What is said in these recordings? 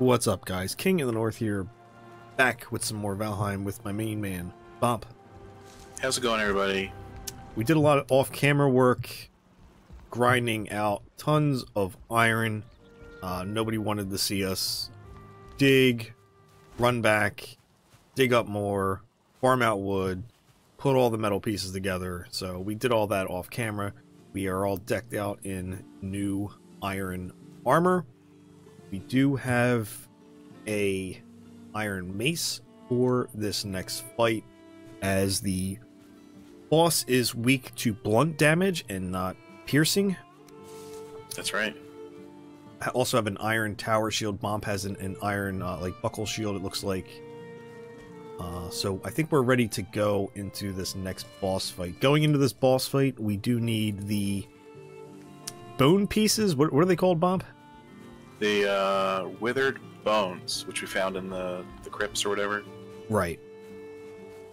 What's up, guys? King of the North here, back with some more Valheim with my main man, Bob. How's it going, everybody? We did a lot of off-camera work, grinding out tons of iron. Uh, nobody wanted to see us dig, run back, dig up more, farm out wood, put all the metal pieces together. So we did all that off-camera. We are all decked out in new iron armor. We do have a iron mace for this next fight as the boss is weak to blunt damage and not piercing. That's right. I also have an iron tower shield. Bob has an, an iron uh, like buckle shield. It looks like. Uh, so I think we're ready to go into this next boss fight. Going into this boss fight, we do need the bone pieces. What, what are they called, Bob? The uh, withered bones, which we found in the the crypts or whatever. Right.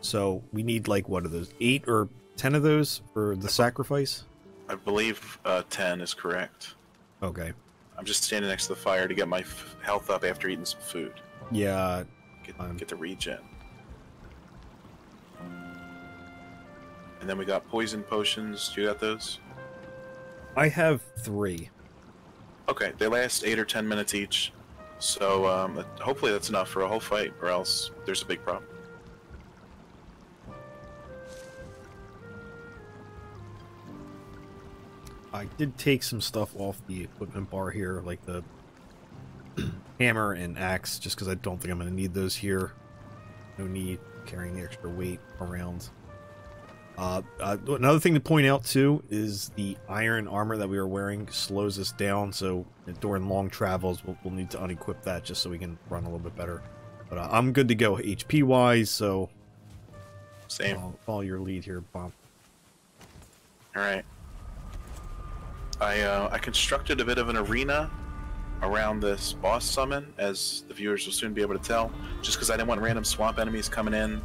So we need like what are those? Eight or ten of those for the sacrifice? I believe uh, ten is correct. Okay. I'm just standing next to the fire to get my f- health up after eating some food. Yeah. Get, Um, get the regen. And then we got poison potions. Do you got those? I have three. Okay, they last eight or ten minutes each. So um, hopefully that's enough for a whole fight, or else there's a big problem. I did take some stuff off the equipment bar here, like the hammer and axe, just because I don't think I'm going to need those here. No need carrying the extra weight around. Uh, uh, another thing to point out too is the iron armor that we are wearing slows us down, so during long travels we'll, we'll need to unequip that just so we can run a little bit better. But uh, I'm good to go HP wise, so Same. I'll follow your lead here, Bob. All right. I uh, I constructed a bit of an arena around this boss summon, as the viewers will soon be able to tell. Just because I didn't want random swamp enemies coming in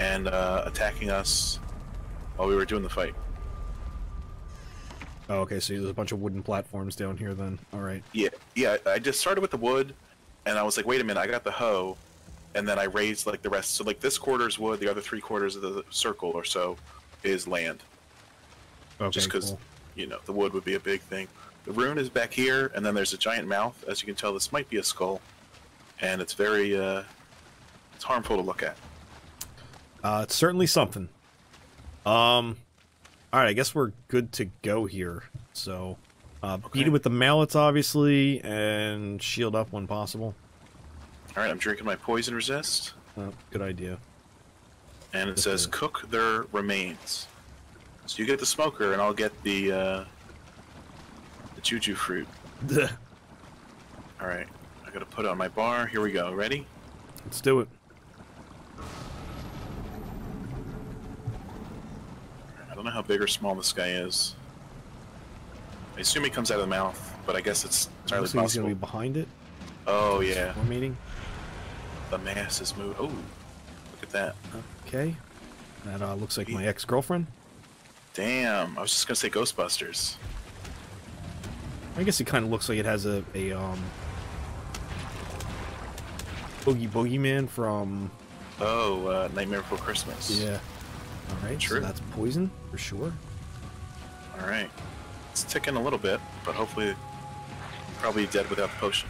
and uh, attacking us while we were doing the fight. Oh, okay, so there's a bunch of wooden platforms down here then. All right. Yeah, yeah. I just started with the wood, and I was like, wait a minute, I got the hoe, and then I raised like the rest. So like this quarter's wood, the other three quarters of the circle or so is land. Okay, just because cool. you know the wood would be a big thing. The rune is back here, and then there's a giant mouth. As you can tell, this might be a skull, and it's very uh, it's harmful to look at. Uh, it's certainly something. Um, all right, I guess we're good to go here. So, uh, beat it with the mallets, obviously, and shield up when possible. All right, I'm drinking my poison resist, Uh, good idea. and it Good says cook their remains. So you get the smoker, and I'll get the uh, the juju fruit. All right, I gotta put it on my bar. Here we go. Ready? Let's do it. I don't know how big or small this guy is. I assume he comes out of the mouth, but I guess it's entirely like he's possible. gonna be behind it. Oh yeah, We're meeting. the mass is moving. Oh, look at that! Okay. That uh, looks like my ex-girlfriend. Damn, I was just gonna say Ghostbusters. I guess it kind of looks like it has a a um. Boogie Boogeyman from Oh, uh, Nightmare Before Christmas. yeah. All right, True. so that's poison for sure. All right, it's ticking a little bit, but hopefully, probably dead without the potion.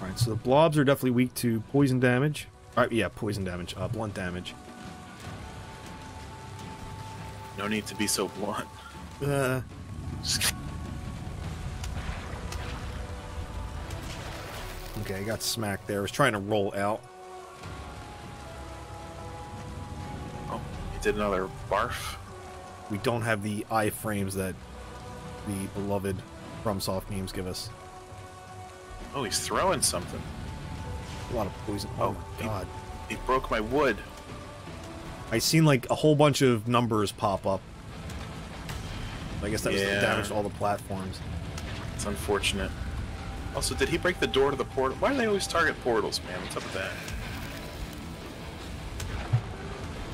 All right, so the blobs are definitely weak to poison damage. All right, yeah, poison damage, uh, blunt damage. No need to be so blunt. Uh, okay, I got smacked there. I was trying to roll out. Did another barf. We don't have the iframes that the beloved FromSoft games give us. Oh, he's throwing something. A lot of poison. Oh, Oh, he- god. He broke my wood. I seen like a whole bunch of numbers pop up. I guess that was the damage to all the platforms. It's unfortunate. Also, did he break the door to the portal? Why do they always target portals, man? What's up with that?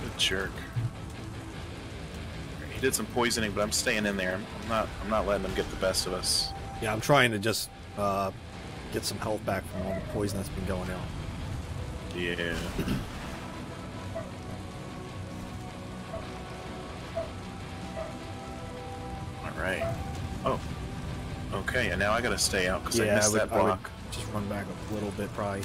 Good jerk. Did some poisoning, but I'm staying in there. I'm not. I'm not letting them get the best of us. Yeah, I'm trying to just uh, get some health back from all the poison that's been going out. Yeah. All right. Oh. Okay, and now I gotta stay out because I Yeah, I missed would, that I would block. just run back a little bit, probably.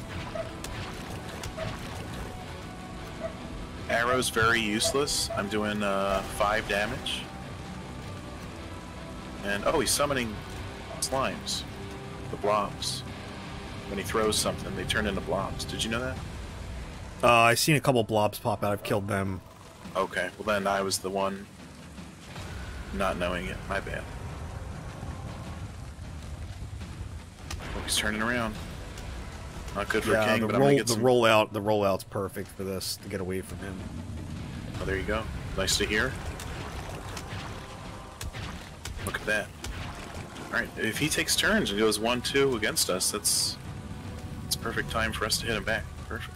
Arrow's very useless. I'm doing uh, five damage. And oh, he's summoning slimes, the blobs. When he throws something, they turn into blobs. Did you know that? Uh, I've seen a couple blobs pop out. I've killed them. Okay, well then I was the one not knowing it. My bad. Oh, he's turning around. Not good for yeah, King, the but roll, the some. rollout, the rollout's perfect for this to get away from him. Oh, there you go. Nice to hear. Look at that. Alright, if he takes turns and goes 1-2 against us, that's it's perfect time for us to hit him back. Perfect.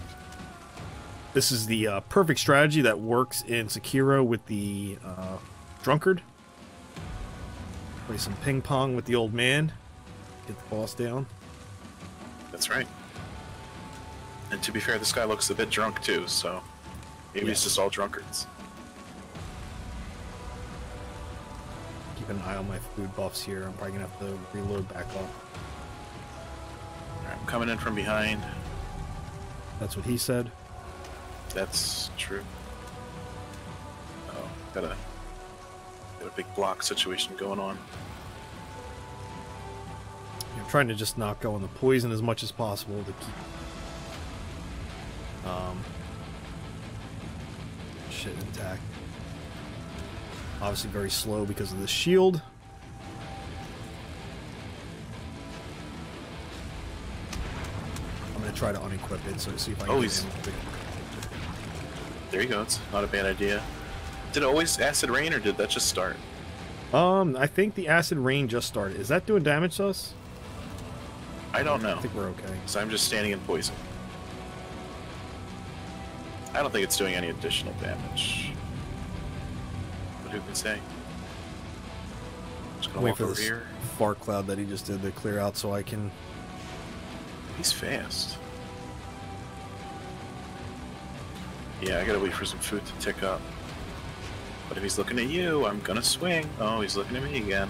This is the uh, perfect strategy that works in Sekiro with the uh, drunkard. Play some ping pong with the old man. Get the boss down. That's right. And to be fair, this guy looks a bit drunk too, so maybe it's just all drunkards. Keep an eye on my food buffs here. I'm probably gonna have to reload back up. Alright, I'm coming in from behind. That's what he said. That's true. Oh, got a got a big block situation going on. I'm trying to just not go in the poison as much as possible to keep um, shit intact. Obviously very slow because of the shield. I'm gonna try to unequip it so see if I can Oh, get he's- There you go. It's not a bad idea. Did it always acid rain, or did that just start? Um, I think the acid rain just started. Is that doing damage to us? I don't know. I think we're okay. So I'm just standing in poison. I don't think it's doing any additional damage. But who can say? Just gonna Wait walk for over this here. fart cloud that he just did to clear out so I can He's fast. Yeah, I gotta wait for some food to tick up. But if he's looking at you, I'm gonna swing. Oh, he's looking at me again.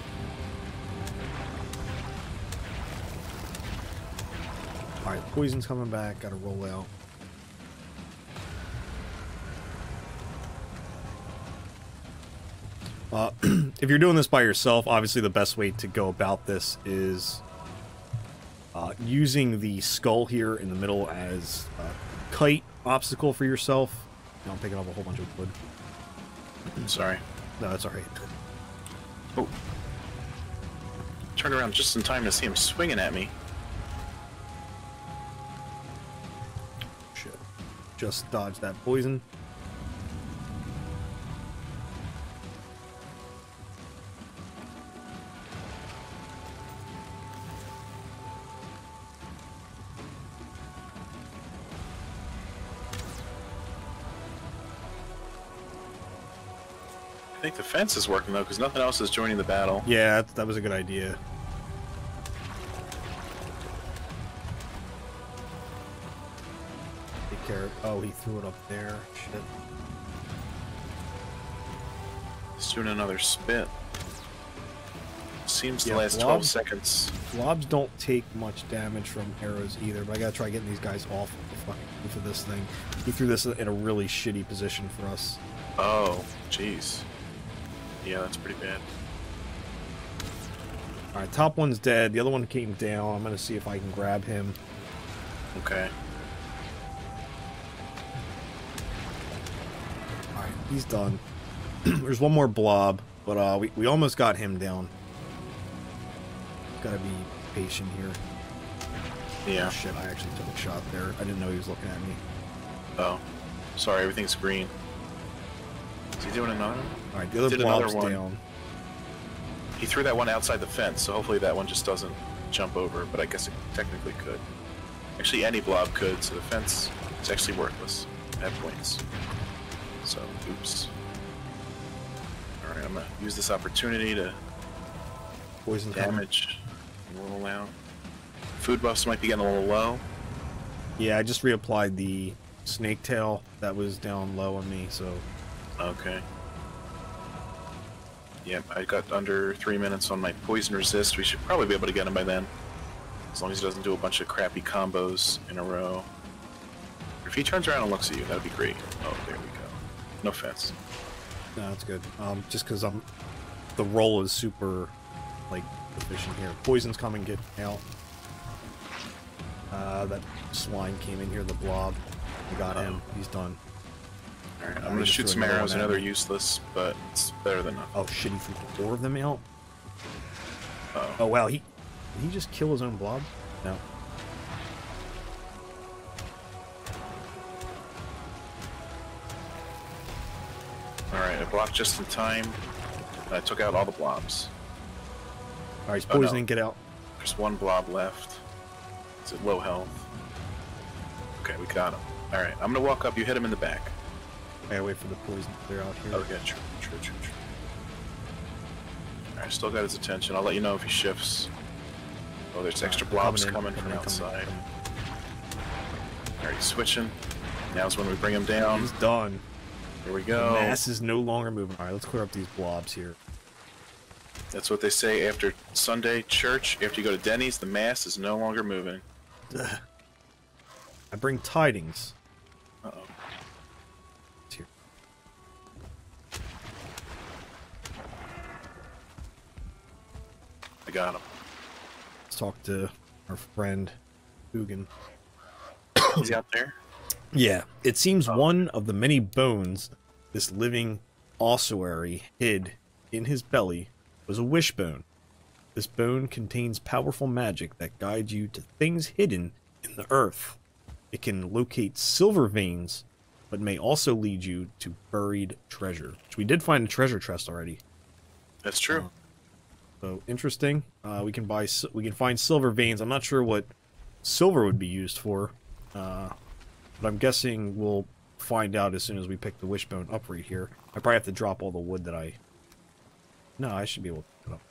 Alright, poison's coming back, gotta roll out. Uh, if you're doing this by yourself, obviously the best way to go about this is uh, using the skull here in the middle as a kite obstacle for yourself. Now I'm picking up a whole bunch of wood. Sorry. No, that's alright. Oh. Turn around just in time to see him swinging at me. Shit. Just dodge that poison. Think the fence is working though, because nothing else is joining the battle. Yeah, that, that was a good idea. Take care. Oh, he threw it up there. Shit. He's doing another spit. Seems Yeah, the last 12 seconds. Blobs don't take much damage from arrows either, but I gotta try getting these guys off the fucking roof of this thing. He threw this in a really shitty position for us. Oh, jeez. Yeah, that's pretty bad. Alright, top one's dead. The other one came down. I'm gonna see if I can grab him. Okay. Alright, he's done. There's one more blob, but uh, we, we almost got him down. Gotta be patient here. Yeah. Oh, shit, I actually took a shot there. I didn't know he was looking at me. Oh. Sorry, everything's green. Is he doing another? one? Alright, the other Did another one. down. He threw that one outside the fence, so hopefully that one just doesn't jump over, but I guess it technically could. Actually, any blob could, so the fence is actually worthless at points. So, oops. Alright, I'm gonna use this opportunity to Poison coming. damage and roll out. Food buffs might be getting a little low. Yeah, I just reapplied the snake tail that was down low on me, so Okay. Yep, I got under three minutes on my poison resist. We should probably be able to get him by then. As long as he doesn't do a bunch of crappy combos in a row. If he turns around and looks at you, that'd be great. Oh, there we go. No offense. no, that's good. Um, just because I'm the roll is super like efficient here. Poison's coming, get out. Uh, that swine came in here, the blob. I got him. He's done. Alright, I'm gonna shoot some arrows. they're useless, but it's better than nothing. Oh shit! He threw four of them out. Uh-oh. Oh wow, he did he just kill his own blob? No. Alright, I blocked just in time. I took out all the blobs. All right, he's Oh, no. poisoning. Get out. There's one blob left. It's at low health. Okay, we got him. Alright, I'm gonna walk up. You hit him in the back. I gotta wait for the poison to clear out here. Okay, true, true, true, true. Alright, still got his attention. I'll let you know if he shifts. Oh, there's extra blobs in, coming, in, from outside. coming. Alright, he's switching. Now's when we bring him down. He's done. Here we The go. mass is no longer moving. All right, let's clear up these blobs here. That's what they say after Sunday church. After you go to Denny's, the mass is no longer moving. I bring tidings. I got him. Let's talk to our friend Hugin. Is he out there? Yeah, it seems oh. one of the many bones this living ossuary hid in his belly was a wishbone. This bone contains powerful magic that guides you to things hidden in the earth. It can locate silver veins, but may also lead you to buried treasure. Which we did find a treasure chest already. That's true. Um, So interesting. Uh, we can buy. We can find silver veins. I'm not sure what silver would be used for, uh, but I'm guessing we'll find out as soon as we pick the wishbone up right here. I probably have to drop all the wood that I. No, I should be able to up.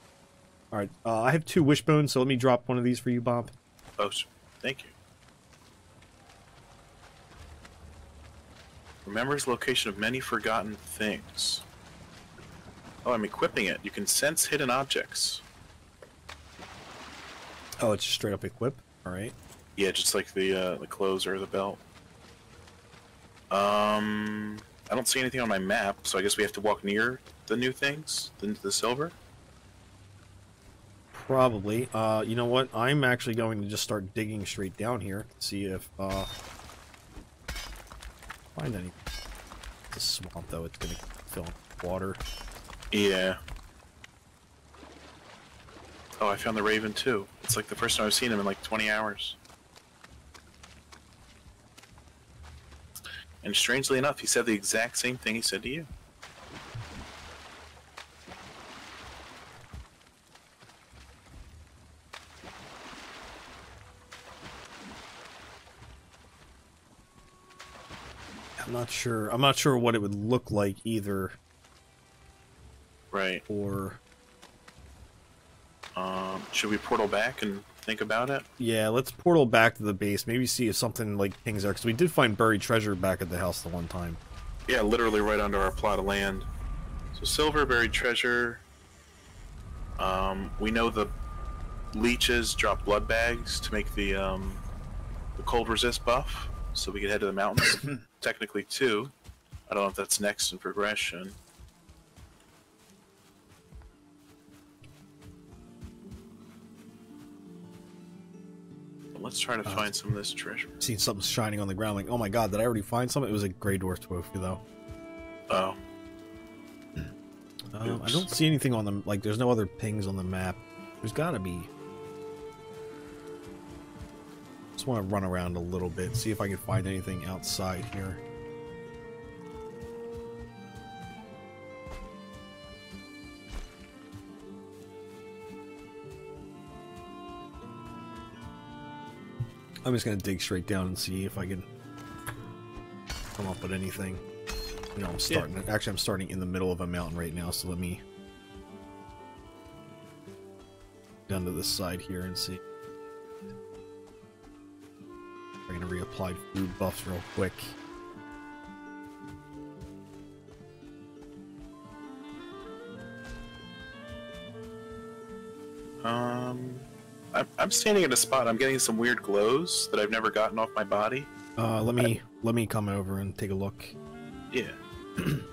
All right, uh, I have two wishbones, so let me drop one of these for you, Bob. Oh, thank you. Remembers location of many forgotten things. Oh, I'm equipping it. You can sense hidden objects. Oh, it's just straight up equip. All right. Yeah, just like the uh, the clothes or the belt. Um, I don't see anything on my map, so I guess we have to walk near the new things, the, the silver. Probably. Uh, you know what? I'm actually going to just start digging straight down here. See if uh find any. The swamp though, it's gonna fill with water. Yeah. Oh, I found the Raven too. It's like the first time I've seen him in like 20 hours. And strangely enough, he said the exact same thing he said to you. I'm not sure. I'm not sure what it would look like either. Right. Or Um, should we portal back and think about it? yeah, let's portal back to the base. Maybe see if something like pings there because we did find buried treasure back at the house the one time. Yeah, literally right under our plot of land. So silver buried treasure. Um, we know the leeches drop blood bags to make the um, the cold resist buff, so we can head to the mountains. Technically two. I don't know if that's next in progression. Let's try to Uh, find some of this treasure. Seen something shining on the ground. Like, oh my god, did I already find something? It was a Greydwarf trophy though. Oh, Um, I don't see anything on them. Like, there's no other pings on the map. There's got to be. Just want to run around a little bit, see if I can find anything outside here. I'm just gonna dig straight down and see if I can come up with anything. You know, I'm starting. Actually, I'm starting in the middle of a mountain right now, so let me down to this side here and see. I'm gonna reapply food buffs real quick. Um, I'm, I'm standing at a spot. I'm getting some weird glows that I've never gotten off my body. Uh, let me let me come over and take a look. Yeah.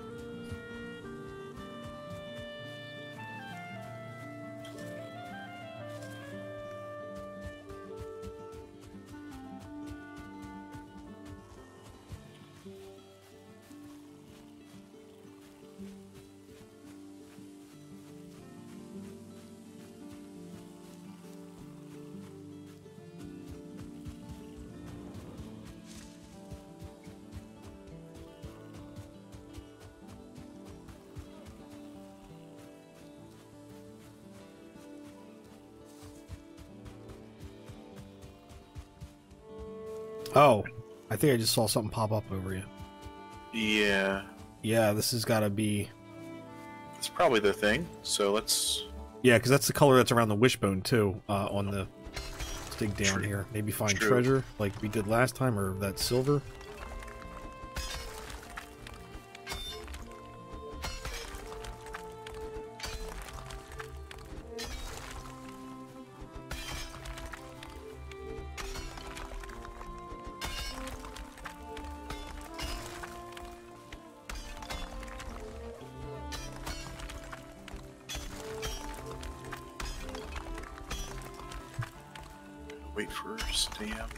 Oh, I think I just saw something pop up over you. Yeah. Yeah, this has got to be. It's probably the thing. So let's. Yeah, because that's the color that's around the wishbone too. Uh, on the let's dig down True. here. Maybe find True. treasure like we did last time, or that silver. Wait for stamp.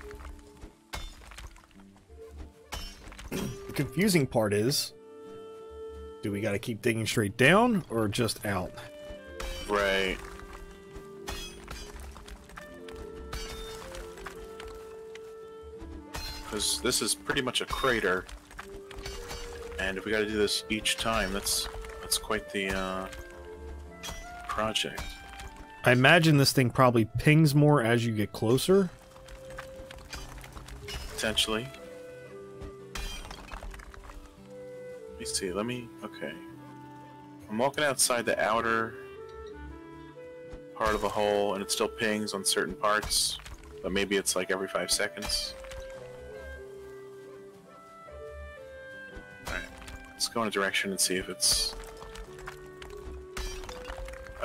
The confusing part is, do we got to keep digging straight down or just out? Right. Because this is pretty much a crater, and if we got to do this each time, that's that's quite the uh, project. I imagine this thing probably pings more as you get closer. Potentially. Let me see. Let me. Okay. I'm walking outside the outer part of the hole, and it still pings on certain parts, but maybe it's like every five seconds. Alright. Let's go in a direction and see if it's.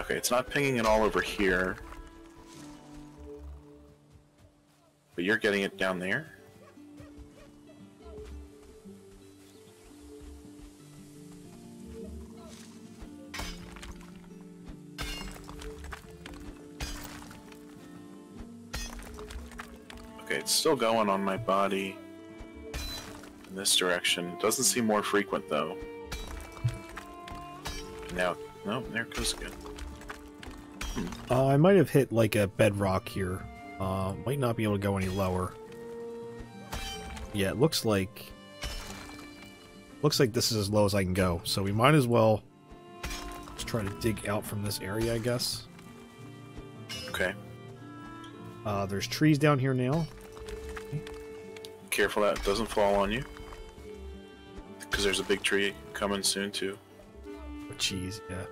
Okay, it's not pinging it all over here. But you're getting it down there? Okay, it's still going on my body in this direction. Doesn't seem more frequent though. Now, no, there it goes again. Uh, I might have hit like a bedrock here. Uh, might not be able to go any lower. Yeah, it looks like looks like this is as low as I can go. So we might as well just try to dig out from this area, I guess. Okay, Uh, there's trees down here now. careful that it doesn't fall on you. Because there's a big tree coming soon too. Oh, jeez, yeah.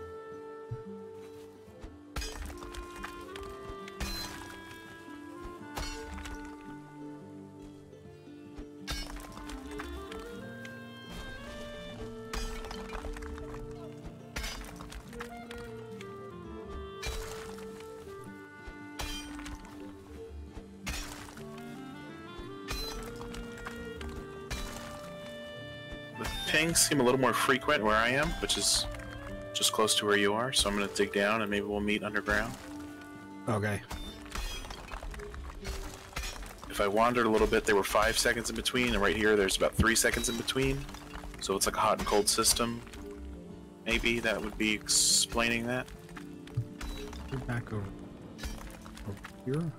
The pings seem a little more frequent where I am, which is just close to where you are. So I'm gonna dig down and maybe we'll meet underground. Okay. If I wandered a little bit, there were five seconds in between, and right here there's about three seconds in between. So it's like a hot and cold system. Maybe that would be explaining that. Get back over, over here.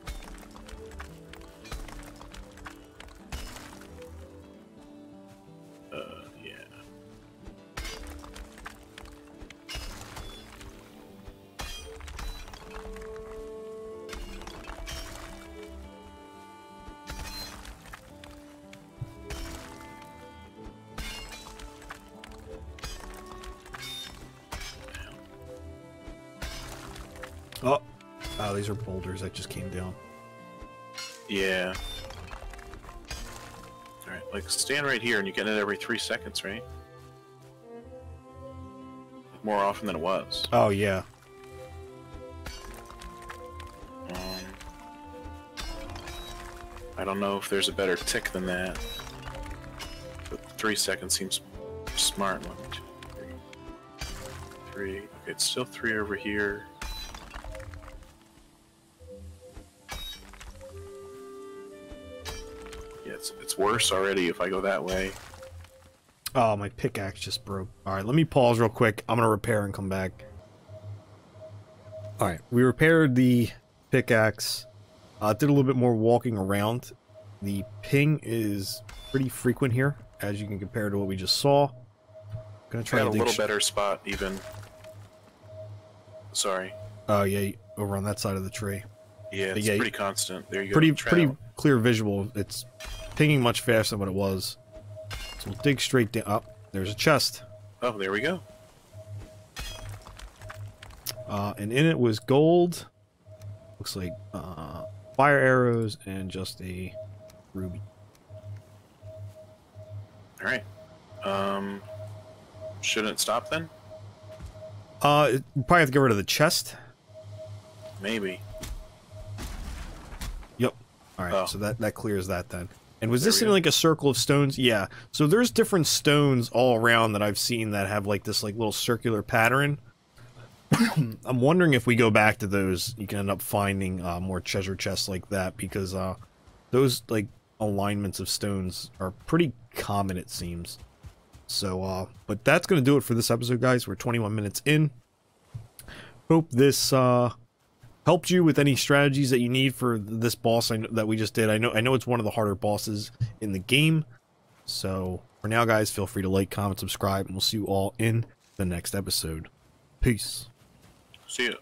These are boulders that just came down. Yeah. Alright, like stand right here and you get it every three seconds, right? More often than it was. Oh yeah. Um, I don't know if there's a better tick than that. But three seconds seems smart. One, two, three. Three. Okay, it's still three over here. It's, worse already if I go that way. Oh, my pickaxe just broke. All right, let me pause real quick. I'm gonna repair and come back. All right, we repaired the pickaxe. Uh, did a little bit more walking around. The ping is pretty frequent here, as you can compare to what we just saw. I'm Gonna try Got to a little better spot even. Sorry. Oh yeah, over on that side of the tree. Yeah, it's Yeah, pretty constant. There you go. Pretty pretty clear visual. It's pinging much faster than what it was. So we'll dig straight down. Up oh, there's a chest, Oh, there we go. uh, and in it was gold. Looks like uh, fire arrows and just a ruby. All right. Um, shouldn't it stop then? Uh, it- probably have to get rid of the chest. Maybe. Yep. All right. Oh. So that that clears that then. And was There this in go. like a circle of stones? Yeah. So there's different stones all around that I've seen that have like this like little circular pattern. I'm wondering if we go back to those, you can end up finding uh, more treasure chests like that because uh, those like alignments of stones are pretty common, it seems. So, uh, but that's gonna do it for this episode, guys. We're 21 minutes in. Hope this uh, helped you with any strategies that you need for this boss I know, that we just did. I know I know it's one of the harder bosses in the game. So for now, guys, feel free to like, comment, subscribe, and we'll see you all in the next episode. Peace. See ya.